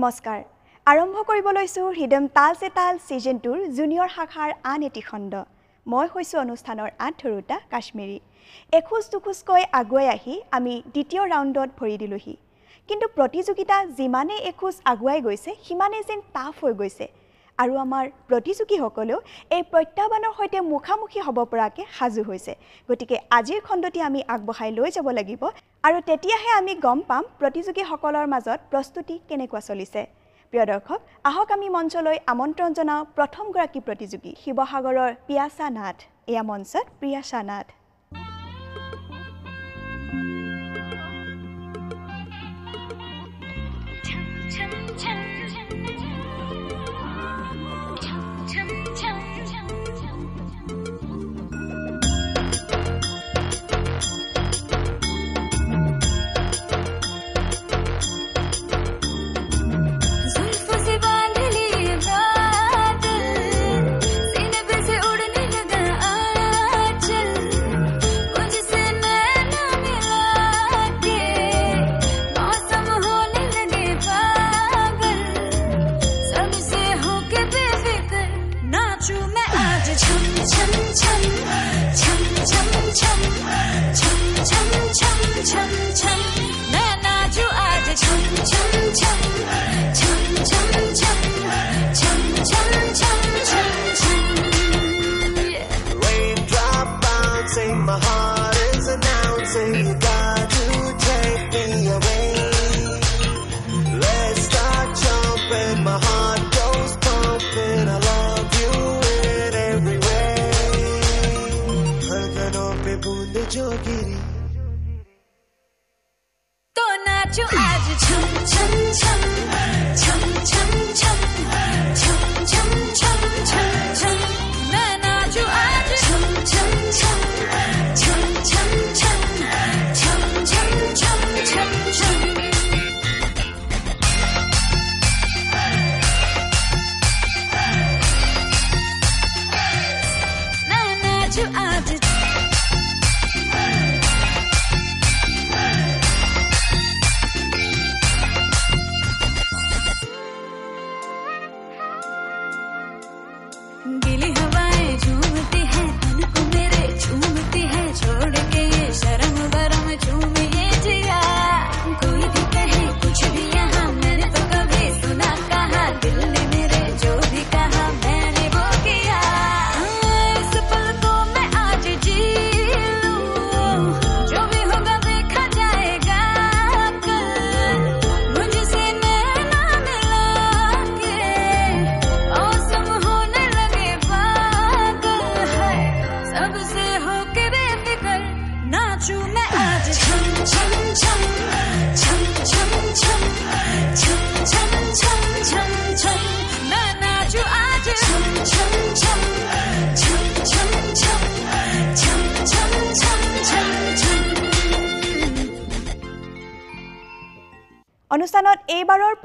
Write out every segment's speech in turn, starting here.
নমস্কাৰ। আৰম্ভ কৰিব লৈছোঁ হৃদম তাল চে তাল ছিজন টুৰ জুনিয়ৰ শাখাৰ আন এটি খণ্ড। মই হৈছোঁ অনুষ্ঠানৰ আঠধৰোতা কাশ্মীৰী। এখোজ দুখোজকৈ আগুৱাই আহি আমি দ্বিতীয় ৰাউণ্ডত ভৰি দিলোঁহি। কিন্তু প্ৰতিযোগিতা যিমানেই এখোজ আগুৱাই গৈছে সিমানেই যেন টাফ হৈ গৈছে। আৰু আমাৰ প্ৰতিযোগীসকলেও এই প্ৰত্যাহ্বানৰ সৈতে মুখামুখি হ'ব পৰাকৈ সাজু হৈছে। গতিকে আজিৰ খণ্ডটি আমি আগবঢ়াই লৈ যাব লাগিব আৰু তেতিয়াহে আমি গম পাম প্ৰতিযোগীসকলৰ মাজত প্ৰস্তুতি কেনেকুৱা চলিছে। প্ৰিয় দৰ্শক আহক আমি মঞ্চলৈ আমন্ত্ৰণ জনাওঁ প্ৰথমগৰাকী প্ৰতিযোগী শিৱসাগৰৰ পিয়াচা নাথ। এয়া মঞ্চত পিয়াছা নাথ। চম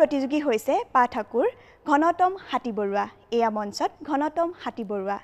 প্ৰতিযোগী হৈছে পা ঠাকুৰ ঘনতম হাতীবৰুৱা। এয়া মঞ্চত ঘনতম হাতীবৰুৱা।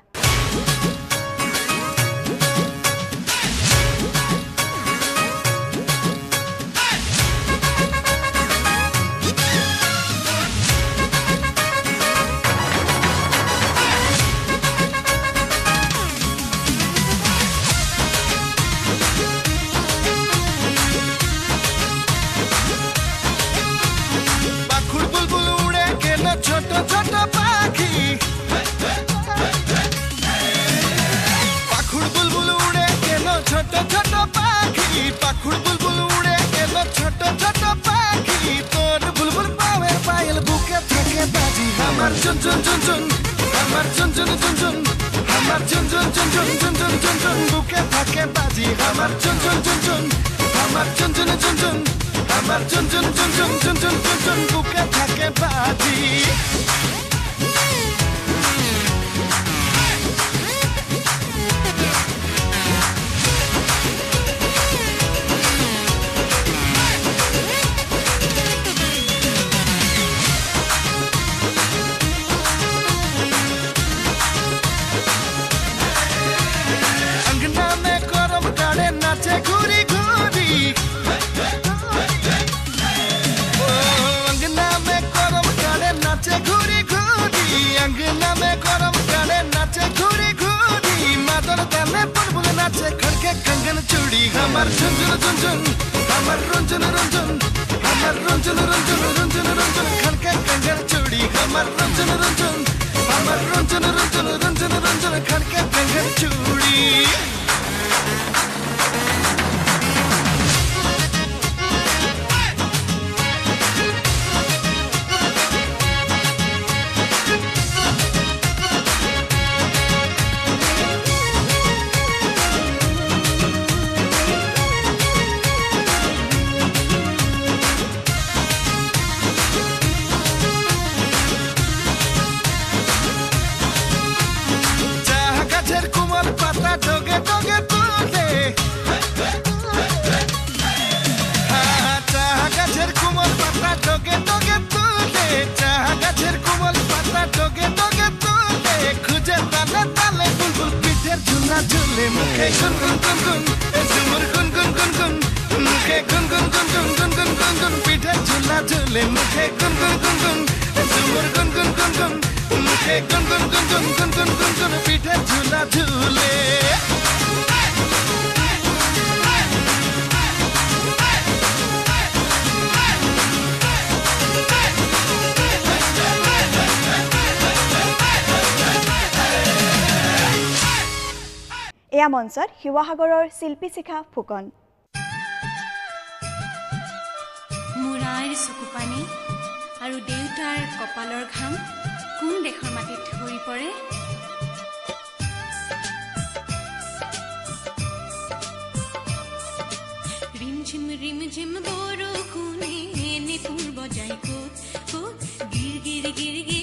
쫀쫀쫀쫀쫀 무게 밖에 빠지. 하마 쫀쫀쫀쫀 하마 쫀쫀은 쫀쫀 하마 쫀쫀 쫀쫀 쫀쫀 쫀쫀 무게 밖에 빠지. চুড়ি আমার ঝঞ্ঝন ঝঞ্ঝন আমার রঞ্জন রঞ্জন আমার রঞ্জন রঞ্জন রঞ্জন রঞ্জন খানকা কাঙ্গার চুড়ি আমার রঞ্জন রঞ্জন আমার রঞ্জন রঞ্জন রঞ্জন রঞ্জন খানকা কাঙ্গার চুড়ি। ले मुखे गुन गुन गुन गुन झुमर गुन गुन गुन गुन मुखे गुन गुन गुन गुन गुन गुन गुन गुन पीठे झूला झूले मुखे गुन गुन गुन गुन झुमर गुन गुन गुन गुन मुखे गुन गुन गुन गुन गुन गुन गुन गुन पीठे झूला झूले এয়া মঞ্চত শিৱসাগৰৰ শিল্পী শিখা ফুকন। মোৰ আইৰ চকু পানী আৰু দেউতাৰ কপালৰ ঘাম কোন দেশৰ মাটিত সৰি পৰে? ৰিমঝিম ৰিমঝিম বৰষুণে নেপুৰ বজাই ক'ত ক'ত? গিৰ গিৰ গিৰ গিৰ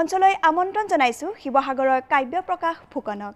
মঞ্চলৈ আমন্ত্ৰণ জনাইছোঁ শিৱসাগৰৰ কাব্য প্ৰকাশ ফুকনক।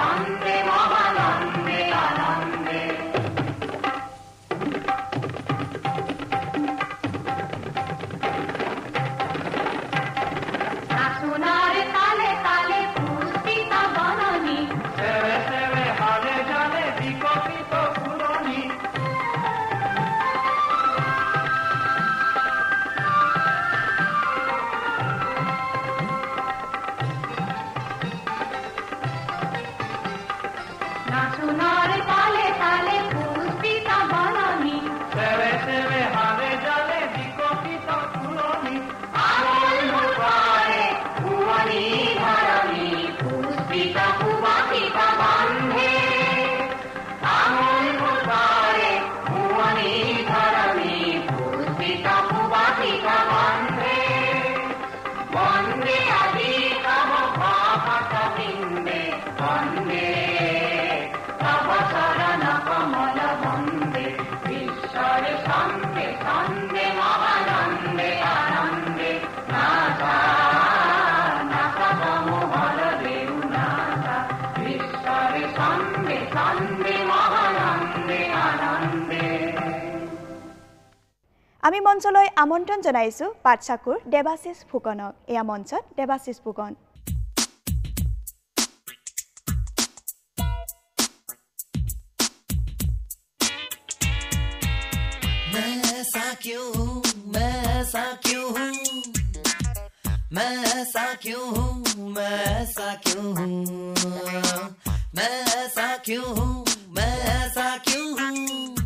সোনার আমি মঞ্চলৈ আমন্ত্ৰণ জনাইছোঁ পাটচাকুৰ দেৱাশিষ ফুকনক এয়া মঞ্চত দেৱাশিষ ফুকন मैं ऐसा क्यों हूँ मैं ऐसा क्यों हूँ मैं ऐसा क्यों हूँ मैं ऐसा क्यों हूँ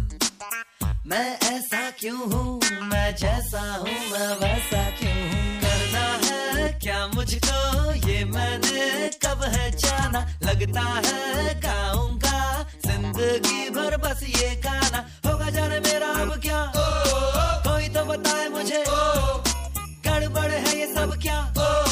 मैं ऐसा क्यों हूँ? मैं जैसा हूँ, मैं वैसा क्यों हूँ? करना है क्या मुझको? ये मैंने कब है जाना? लगता है गाऊँगा ज़िंदगी भर बस ये गाना। होगा जाने मेरा अब क्या? कोई तो बताए मुझे। गड़बड़ है ये सब क्या? कोई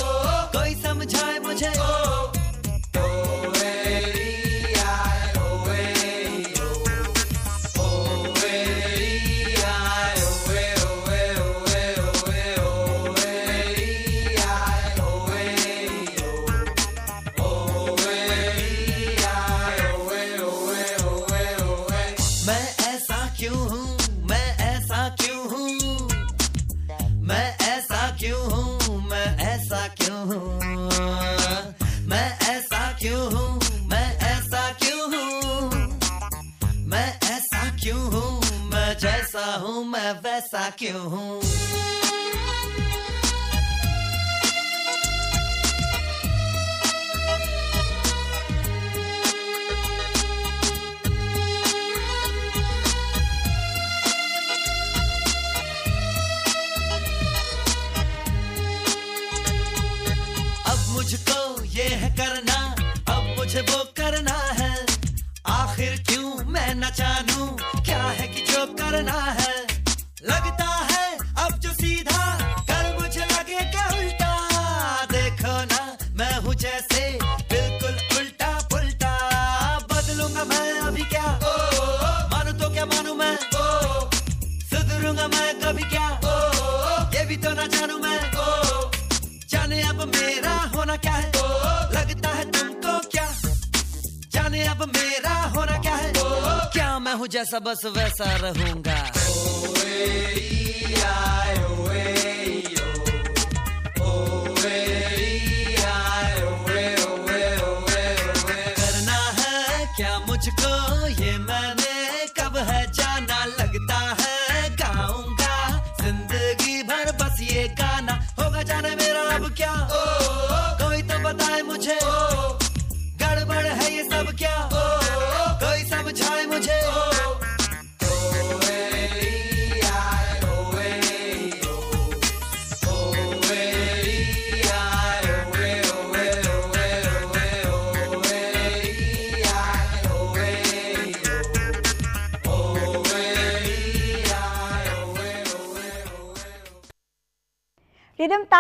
सा रहूं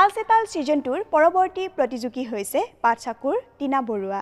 তাল চেতাল ছিজন টুৰ পৰৱৰ্তী প্ৰতিযোগী হৈছে পাঠচাকুৰ টিনা বৰুৱা।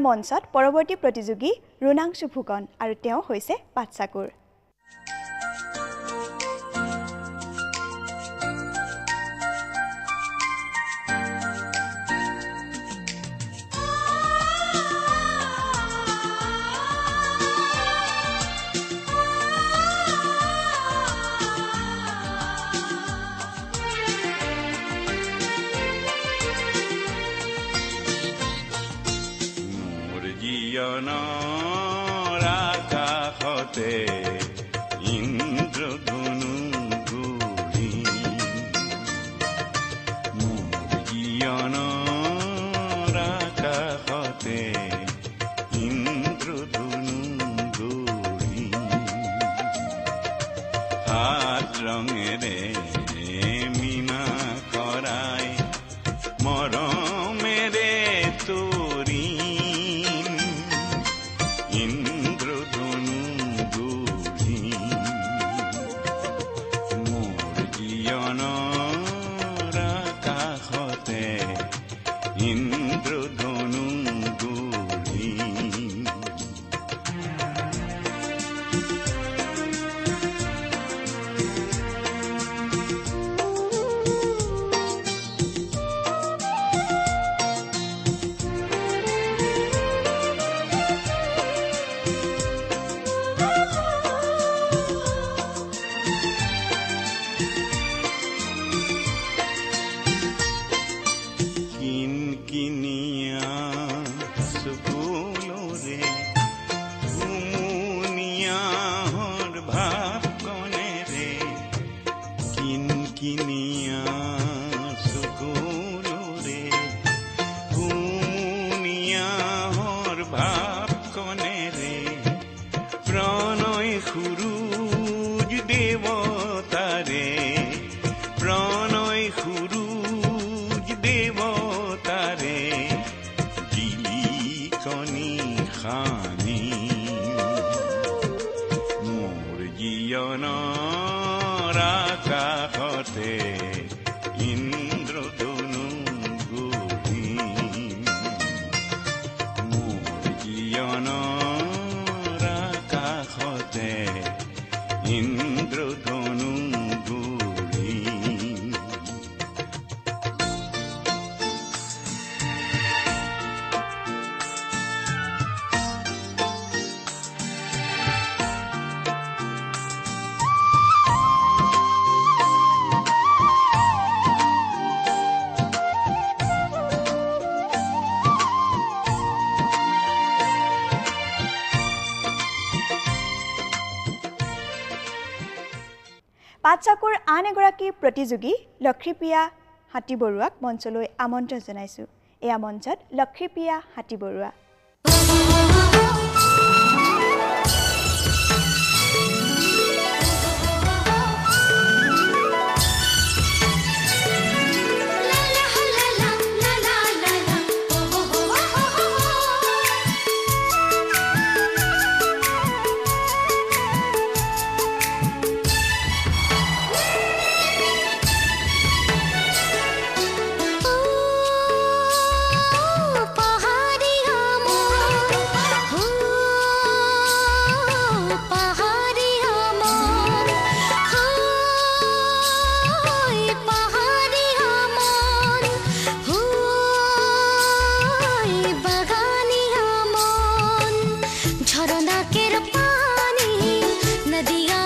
এতিয়া মঞ্চত পৰৱৰ্তী প্ৰতিযোগী ৰুণাংশু ফুকন আৰু তেওঁ হৈছে পাটচাকুৰ রঙের আন এগৰাকী প্ৰতিযোগী লক্ষীপ্ৰিয়া হাতীবৰুৱাক মঞ্চলৈ আমন্ত্ৰণ জনাইছোঁ। এয়া মঞ্চত লক্ষীপ্ৰিয়া হাতীবৰুৱা। गिर पानी नदियाँ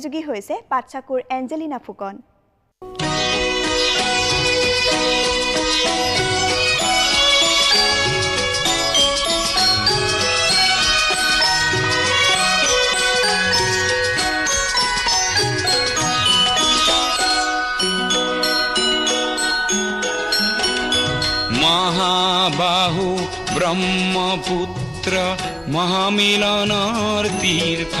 পৰৱৰ্তী প্ৰতিযোগী হৈছে পাটচাকুৰ এঞ্জেলিনা ফুকন। মহাবাহু ব্রহ্মপুত্র মহামিলনৰ তীৰ্থ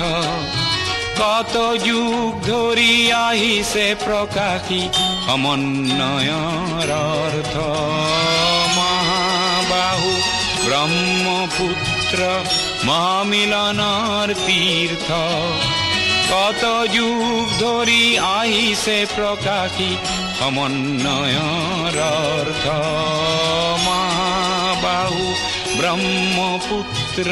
কত যুগ ধৰি আহিছে প্ৰকাশী সমন্বয়ৰ অৰ্থ। মহাবাহু, ব্ৰহ্মপুত্ৰ, মহামিলনৰ তীৰ্থ। কত যুগ ধৰি আহিছে প্ৰকাশী সমন্বয়ৰ অৰ্থ। মহাবাহু, ব্ৰহ্মপুত্ৰ।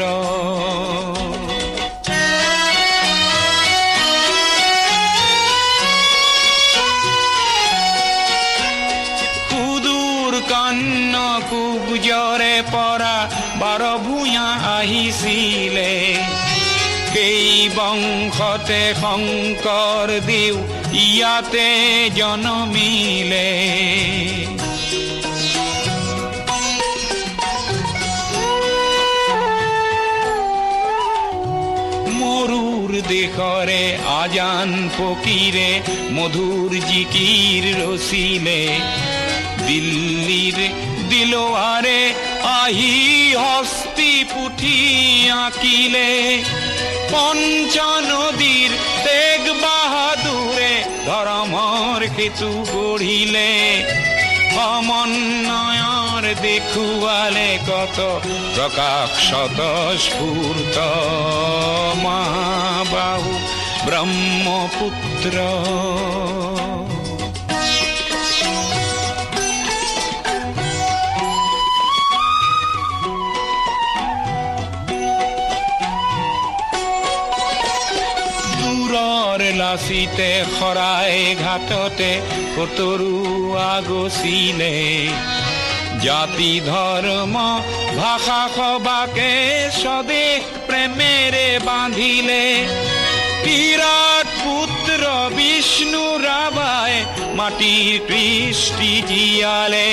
পৰা বাৰ ভূঞা আহিছিলে। সেই বংশতে শংকৰ দেউ ইয়াতে জনমিলে। মৰুৰ দেশৰে আজান ফকীৰে মধুৰ জিকিৰ ৰচিলে দিল্লীৰ দিলোৱাৰে আহি হস্তি পুথি আঁকিলে পঞ্চ নদীৰ তেগ বাহাদুৰে ধৰ্মৰ সেতু গঢ়িলে সমন্বয়ৰ দেখুৱালে কত প্ৰকাশত স্ফূৰ্ত মহাবাহু ব্ৰহ্মপুত্ৰ লাচিতে শৰাই ঘাটতে কতৰুৱা গছিলে জাতি ধৰ্ম ভাষা সবাকে স্বদেশ প্ৰেমেৰে বান্ধিলে বিৰাট পুত্ৰ বিষ্ণু ৰাভাই মাটিৰ কৃষ্টি জীয়ালে।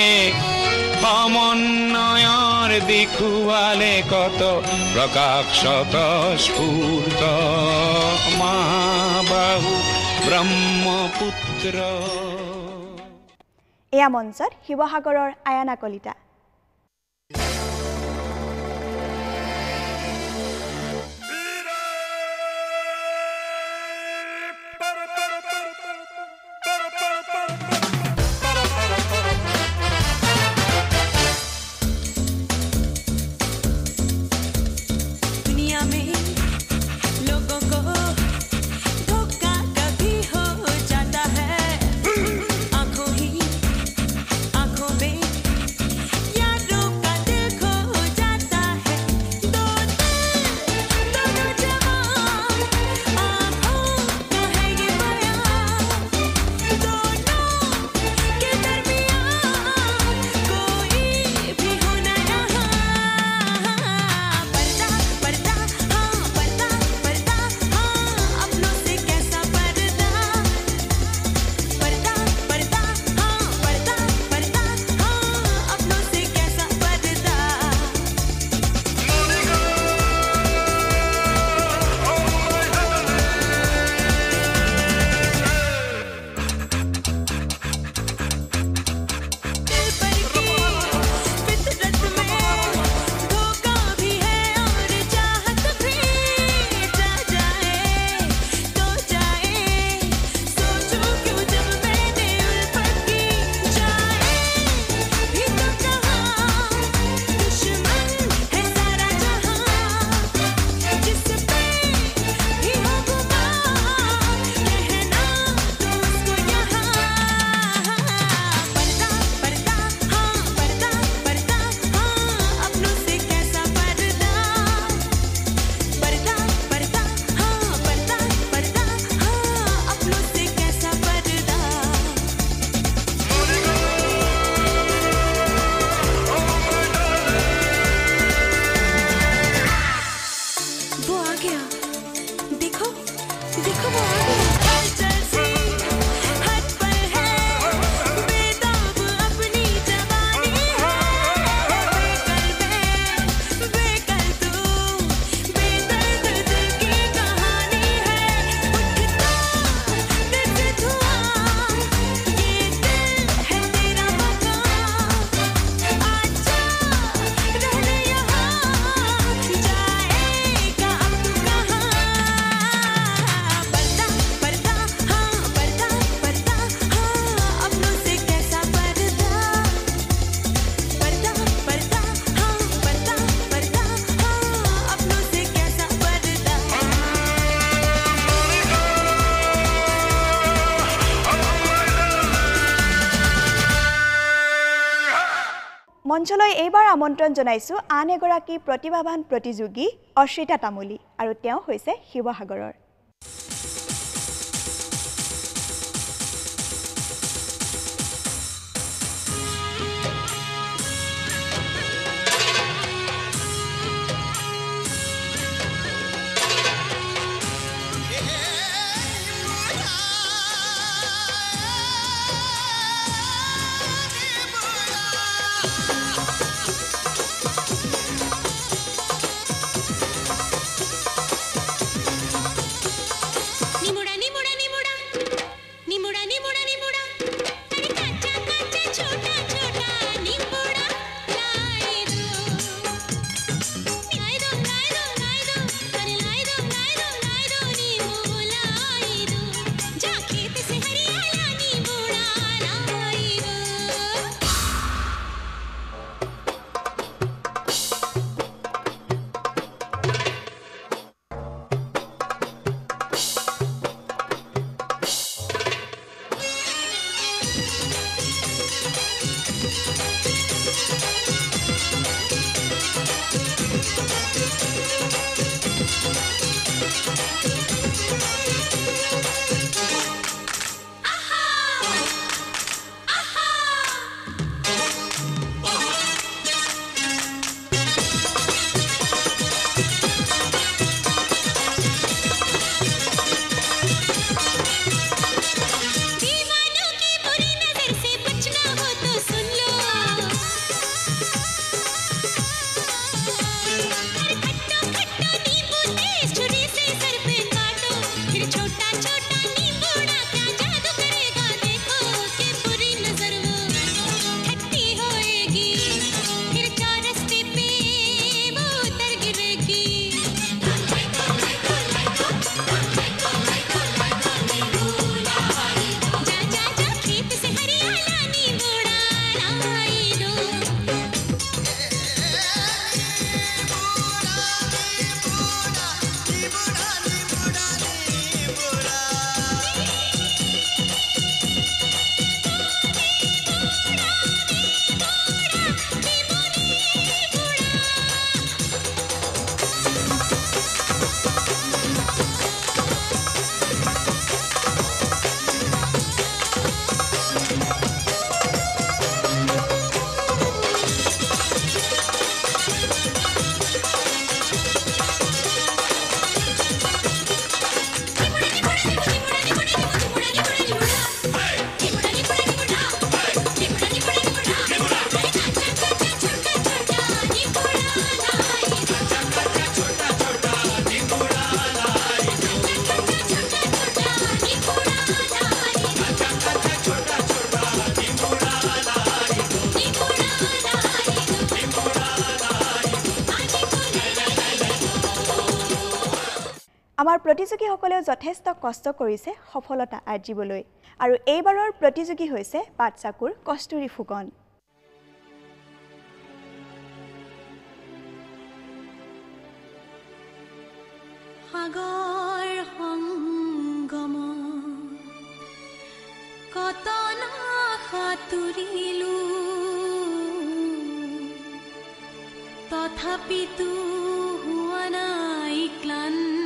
সমন্বয়ৰ দেখুৱালে কত প্ৰকাশত স্ফূৰ্ত মহাবাহু ব্ৰহ্মপুত্ৰ এয়া মঞ্চত শিৱসাগৰৰ আয়ানা কলিতা মঞ্চলৈ এইবাৰ আমন্ত্ৰণ জনাইছোঁ আন এগৰাকী প্ৰতিভাৱান প্ৰতিযোগী অশ্ৰিতা তামুলী আৰু তেওঁ হৈছে শিৱসাগৰৰ। আমাৰ প্ৰতিযোগীসকলেও যথেষ্ট কষ্ট কৰিছে সফলতা আৰ্জিবলৈ। আৰু এইবাৰৰ প্ৰতিযোগী হৈছে পাটচাকুৰ কস্তুৰী ফুকন। তথাপিতো হোৱা নাই ক্লান্ত।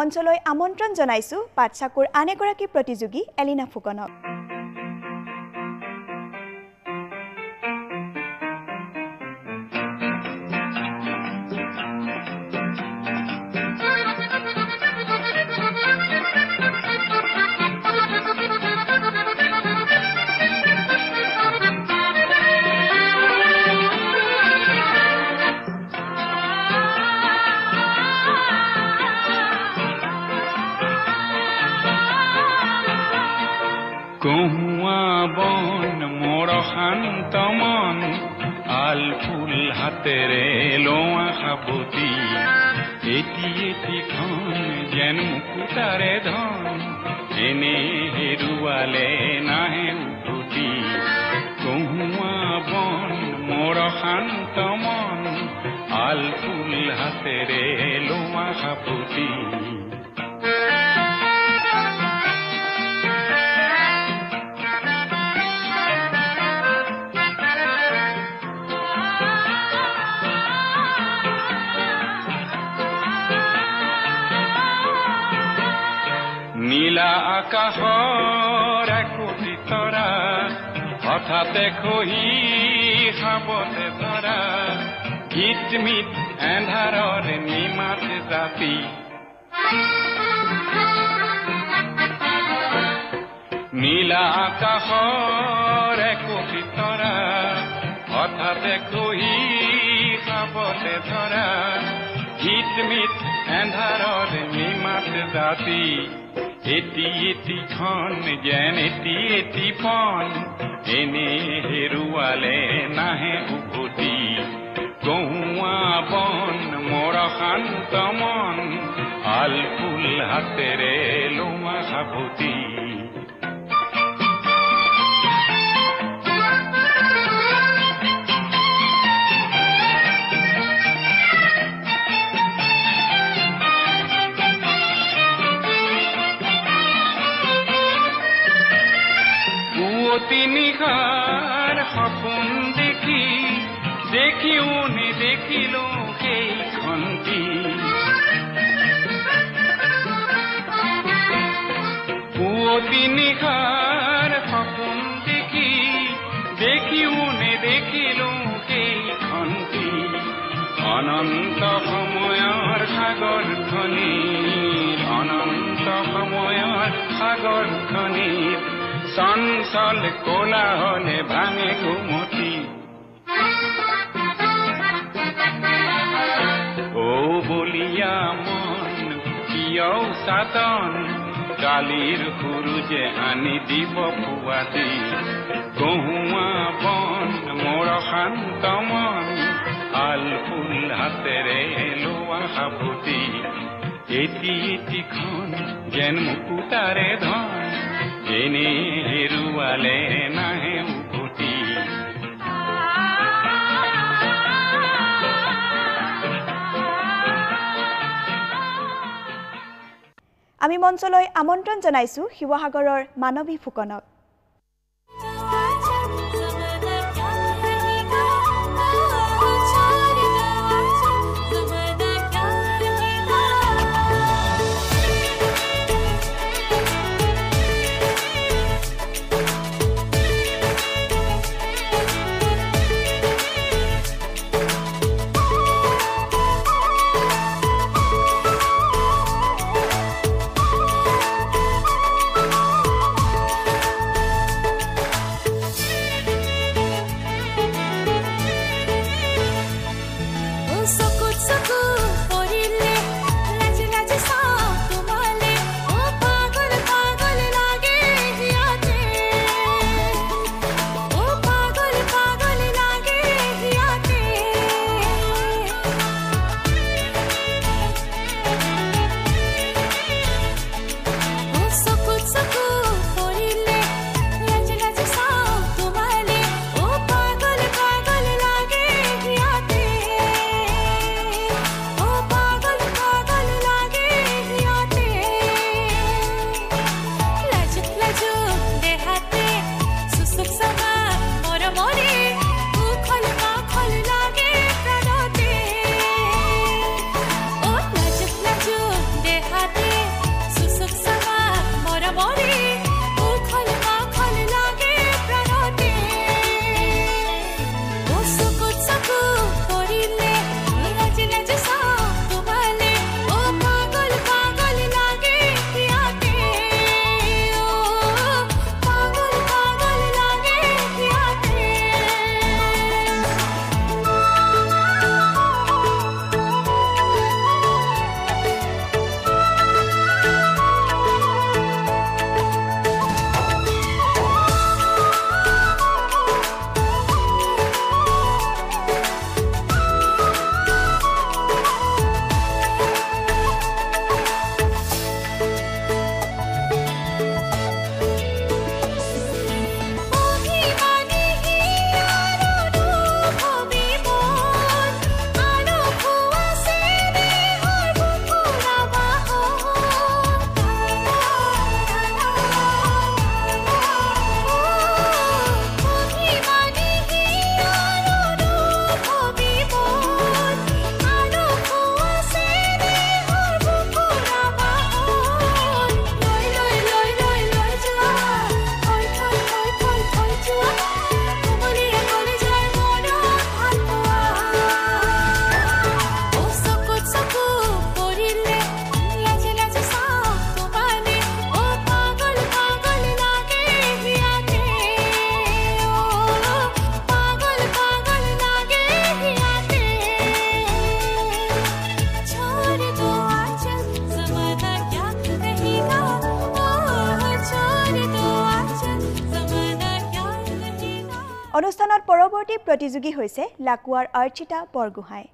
মঞ্চলৈ আমন্ত্ৰণ জনাইছোঁ পাটচাকুৰ আন এগৰাকী প্ৰতিযোগী এলিনা ফুকনক। আকাশৰ একোটি তৰা হঠাতে খহি খাবলে ধৰা গীত মিত এন্ধাৰৰ নিমাত জাতি নীলা আকাশৰ একোটি তৰা হঠাতে খহি খাবলে ধৰা গীত মিত এন্ধাৰৰ নিমাত জাতি এটি এটি খান, যেন এটি এটি পান। এনে হেৰুৱালে নাহে উভতি। কৌৱা বন মোৰ শান্ত মন। আলফুল হাতেৰে লোমা সাৱতি তিনিখাৰ সপোন দেখি দেখিও নেদেখিলো সেই খন্তি পুৱতি নিশাৰ সপোন দেখি দেখিও নেদেখিলো সেই খন্তি অনন্ত সময়ৰ সাগৰ খনিত অনন্ত সময়ৰ সাগৰ খনিত চঞ্চল কোলাহলে ভাঙে ঘুমতি ও বলিয়া মন কিয় চাতন কালিৰ সুৰুজে আনি দিব পুৱাতি কহুৱা বন মোৰ শান্ত মন, আল ফুল হাতেৰে লোৱা সাবতি এটি এটিখন যেন মুকুতাৰে ধন। নাহে উভতি আমি মঞ্চলৈ আমন্ত্ৰণ জনাইছোঁ শিৱসাগৰৰ মানৱী ফুকনক। প্ৰতিযোগী হৈছে লাকুৱাৰ অৰ্চিতা বৰগোহাঁই।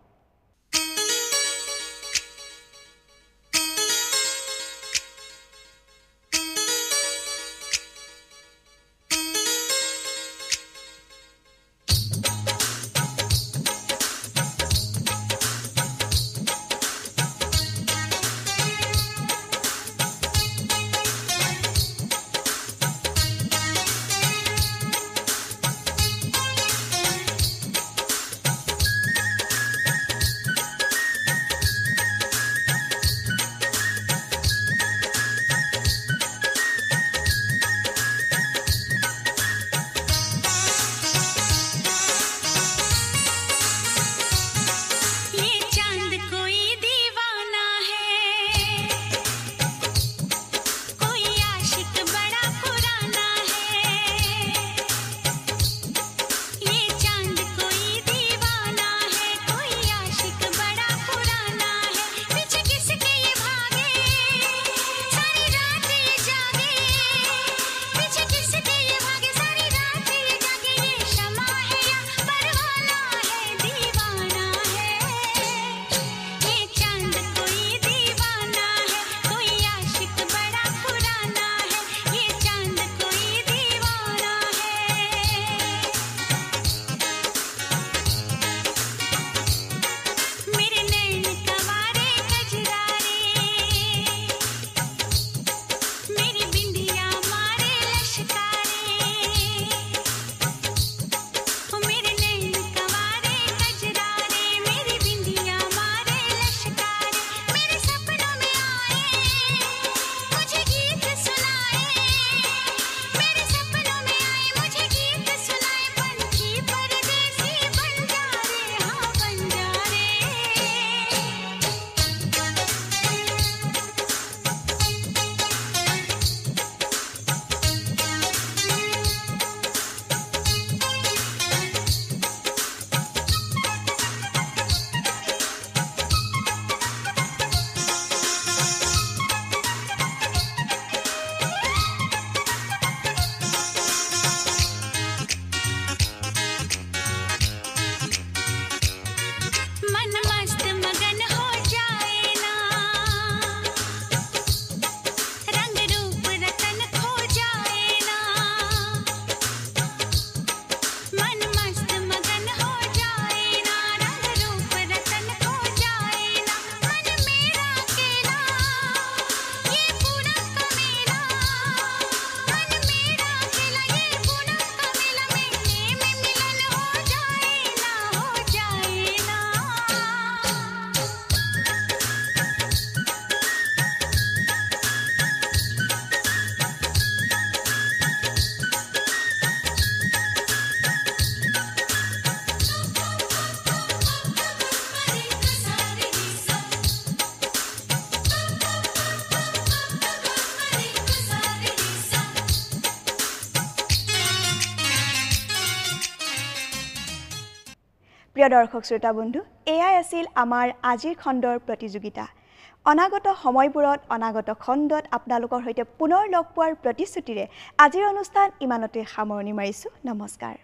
প্ৰিয় দৰ্শক শ্ৰোতা বন্ধু এয়াই আছিল আমাৰ আজিৰ খণ্ডৰ প্ৰতিযোগিতা। অনাগত সময়বোৰত অনাগত খণ্ডত আপোনালোকৰ সৈতে পুনৰ লগ পোৱাৰ প্ৰতিশ্ৰুতিৰে আজিৰ অনুষ্ঠান ইমানতে সামৰণি মাৰিছোঁ। নমস্কাৰ।